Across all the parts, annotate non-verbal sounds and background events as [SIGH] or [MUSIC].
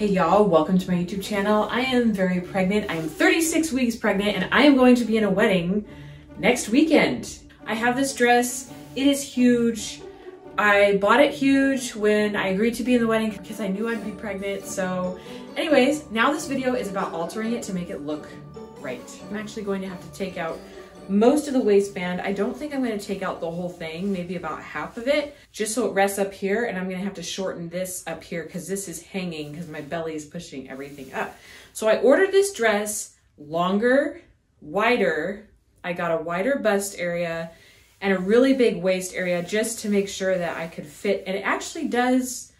Hey y'all, welcome to my YouTube channel. I am very pregnant. I am 36 weeks pregnant and I am going to be in a wedding next weekend. I have this dress. It is huge. I bought it huge when I agreed to be in the wedding because I knew I'd be pregnant. So anyways, now this video is about altering it to make it look right. I'm actually going to have to take out most of the waistband. I don't think I'm going to take out the whole thing, maybe about half of it, just so it rests up here. And I'm going to have to shorten this up here because this is hanging because my belly is pushing everything up. So I ordered this dress longer, wider. I got a wider bust area and a really big waist area just to make sure that I could fit. And it actually does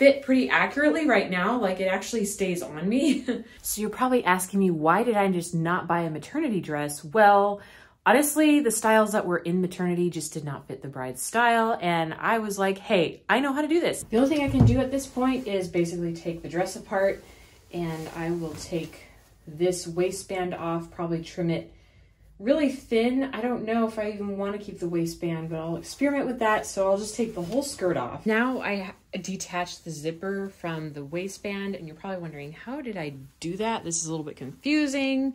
fit pretty accurately right now. Like it actually stays on me. [LAUGHS] so you're probably asking me, why did I just not buy a maternity dress? Well, honestly, the styles that were in maternity just did not fit the bride's style. And I was like, hey, I know how to do this. The only thing I can do at this point is basically take the dress apart and I will take this waistband off, probably trim it really thin. I don't know if I even want to keep the waistband, but I'll experiment with that. So I'll just take the whole skirt off. Now I detached the zipper from the waistband and you're probably wondering, how did I do that? This is a little bit confusing.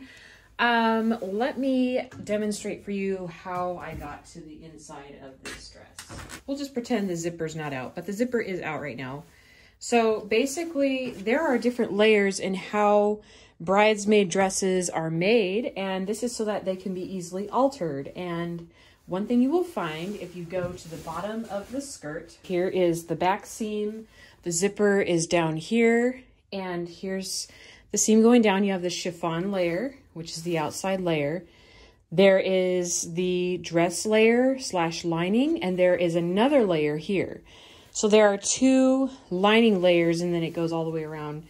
Um, let me demonstrate for you how I got to the inside of this dress. We'll just pretend the zipper's not out, but the zipper is out right now. So basically there are different layers in how bridesmaid dresses are made and this is so that they can be easily altered and one thing you will find if you go to the bottom of the skirt here is the back seam the zipper is down here and here's the seam going down you have the chiffon layer which is the outside layer there is the dress layer slash lining and there is another layer here so there are two lining layers and then it goes all the way around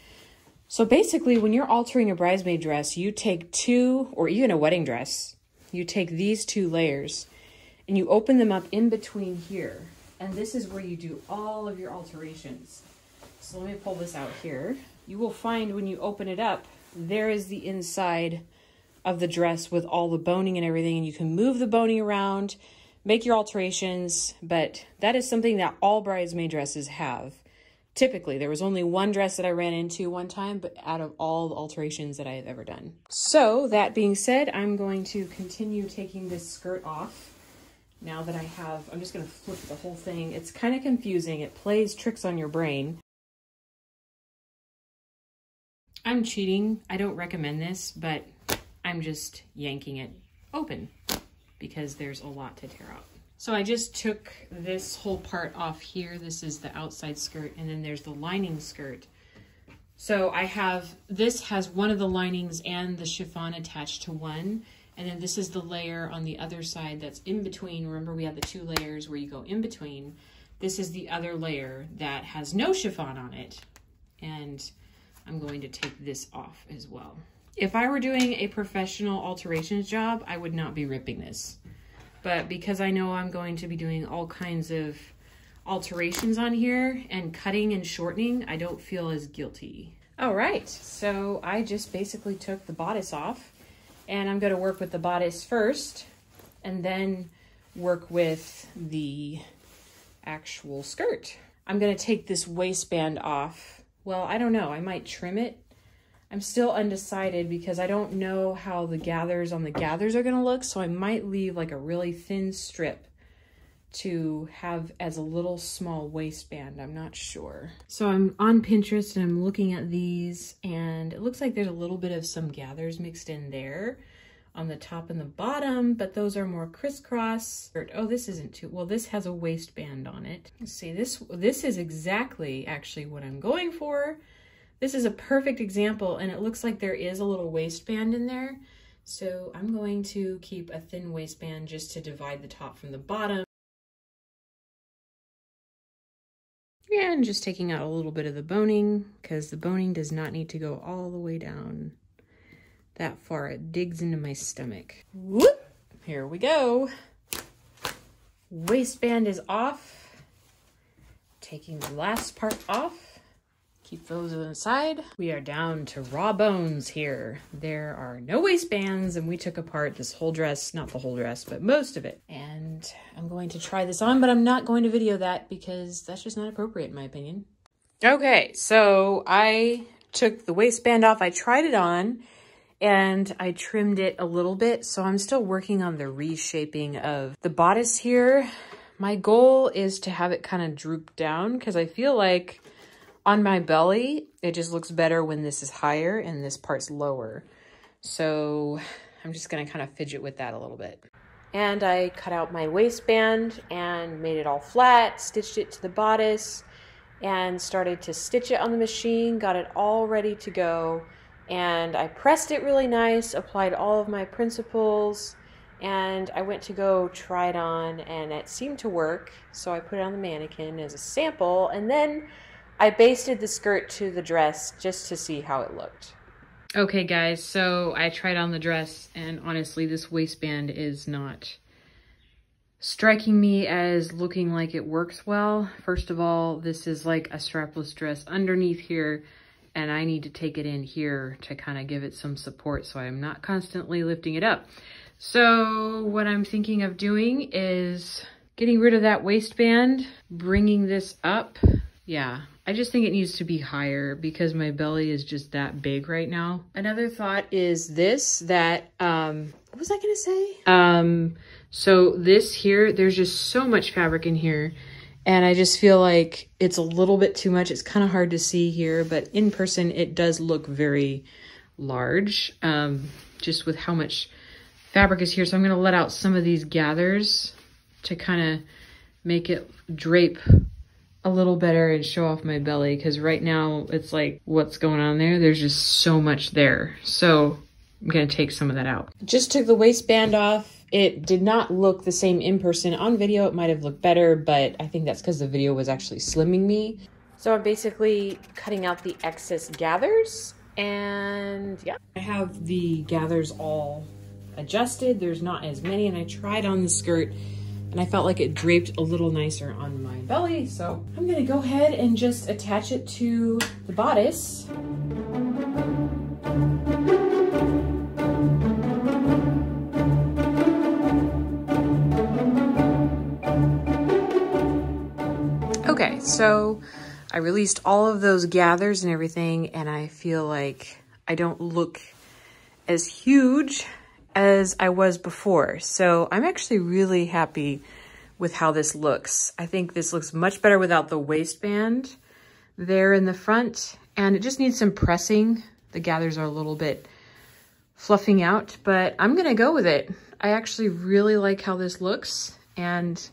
so basically, when you're altering a bridesmaid dress, you take two, or even a wedding dress, you take these two layers and you open them up in between here. And this is where you do all of your alterations. So let me pull this out here. You will find when you open it up, there is the inside of the dress with all the boning and everything. And you can move the boning around, make your alterations, but that is something that all bridesmaid dresses have typically there was only one dress that I ran into one time, but out of all the alterations that I have ever done. So that being said, I'm going to continue taking this skirt off now that I have, I'm just going to flip the whole thing. It's kind of confusing. It plays tricks on your brain. I'm cheating. I don't recommend this, but I'm just yanking it open because there's a lot to tear out. So I just took this whole part off here. This is the outside skirt, and then there's the lining skirt. So I have, this has one of the linings and the chiffon attached to one. And then this is the layer on the other side that's in between. Remember we have the two layers where you go in between. This is the other layer that has no chiffon on it. And I'm going to take this off as well. If I were doing a professional alterations job, I would not be ripping this but because I know I'm going to be doing all kinds of alterations on here and cutting and shortening, I don't feel as guilty. All right, so I just basically took the bodice off and I'm gonna work with the bodice first and then work with the actual skirt. I'm gonna take this waistband off. Well, I don't know, I might trim it I'm still undecided because I don't know how the gathers on the gathers are going to look. So I might leave like a really thin strip to have as a little small waistband. I'm not sure. So I'm on Pinterest and I'm looking at these and it looks like there's a little bit of some gathers mixed in there on the top and the bottom, but those are more crisscross. Oh, this isn't too, well, this has a waistband on it. Let's see, this, this is exactly actually what I'm going for. This is a perfect example and it looks like there is a little waistband in there. So I'm going to keep a thin waistband just to divide the top from the bottom. And just taking out a little bit of the boning because the boning does not need to go all the way down that far. It digs into my stomach. Whoop! Here we go. Waistband is off. Taking the last part off. Keep those inside. We are down to raw bones here. There are no waistbands and we took apart this whole dress, not the whole dress, but most of it. And I'm going to try this on, but I'm not going to video that because that's just not appropriate in my opinion. Okay, so I took the waistband off. I tried it on and I trimmed it a little bit. So I'm still working on the reshaping of the bodice here. My goal is to have it kind of droop down because I feel like on my belly, it just looks better when this is higher and this part's lower. So I'm just gonna kind of fidget with that a little bit. And I cut out my waistband and made it all flat, stitched it to the bodice, and started to stitch it on the machine, got it all ready to go. And I pressed it really nice, applied all of my principles, and I went to go try it on, and it seemed to work. So I put it on the mannequin as a sample, and then I basted the skirt to the dress just to see how it looked. Okay guys, so I tried on the dress and honestly this waistband is not striking me as looking like it works well. First of all, this is like a strapless dress underneath here and I need to take it in here to kind of give it some support so I'm not constantly lifting it up. So what I'm thinking of doing is getting rid of that waistband, bringing this up. Yeah, I just think it needs to be higher because my belly is just that big right now. Another thought is this, that, um, what was I gonna say? Um, so this here, there's just so much fabric in here and I just feel like it's a little bit too much. It's kind of hard to see here, but in person it does look very large, um, just with how much fabric is here. So I'm gonna let out some of these gathers to kind of make it drape a little better and show off my belly because right now it's like what's going on there? There's just so much there. So i'm gonna take some of that out. Just took the waistband off. It did not look the same in person. On video it might have looked better but i think that's because the video was actually slimming me. So i'm basically cutting out the excess gathers and yeah. I have the gathers all adjusted. There's not as many and i tried on the skirt and I felt like it draped a little nicer on my belly. So I'm gonna go ahead and just attach it to the bodice. Okay, so I released all of those gathers and everything, and I feel like I don't look as huge as I was before. So I'm actually really happy with how this looks. I think this looks much better without the waistband there in the front. And it just needs some pressing. The gathers are a little bit fluffing out, but I'm gonna go with it. I actually really like how this looks and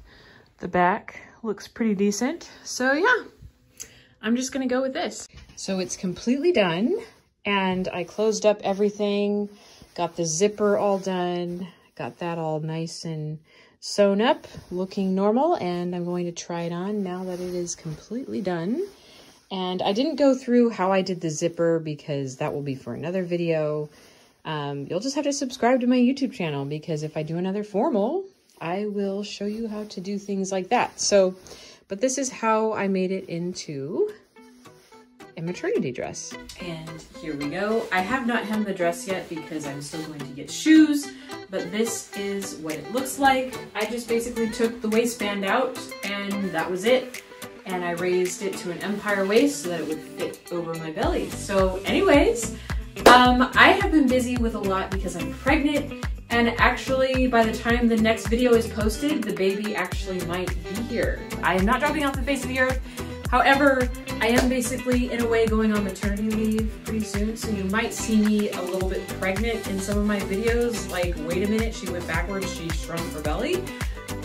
the back looks pretty decent. So yeah, I'm just gonna go with this. So it's completely done and I closed up everything. Got the zipper all done. Got that all nice and sewn up, looking normal. And I'm going to try it on now that it is completely done. And I didn't go through how I did the zipper because that will be for another video. Um, you'll just have to subscribe to my YouTube channel because if I do another formal, I will show you how to do things like that. So, but this is how I made it into a maternity dress. And here we go. I have not hemmed the dress yet because I'm still going to get shoes, but this is what it looks like. I just basically took the waistband out and that was it. And I raised it to an empire waist so that it would fit over my belly. So anyways, um, I have been busy with a lot because I'm pregnant and actually, by the time the next video is posted, the baby actually might be here. I am not dropping off the face of the earth. However, I am basically, in a way, going on maternity leave pretty soon, so you might see me a little bit pregnant in some of my videos, like, wait a minute, she went backwards, she shrunk her belly.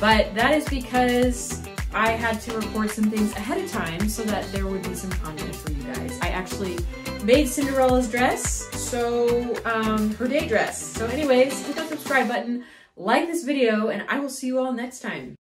But that is because I had to record some things ahead of time so that there would be some content for you guys. I actually made Cinderella's dress, so, um, her day dress. So anyways, hit that subscribe button, like this video, and I will see you all next time.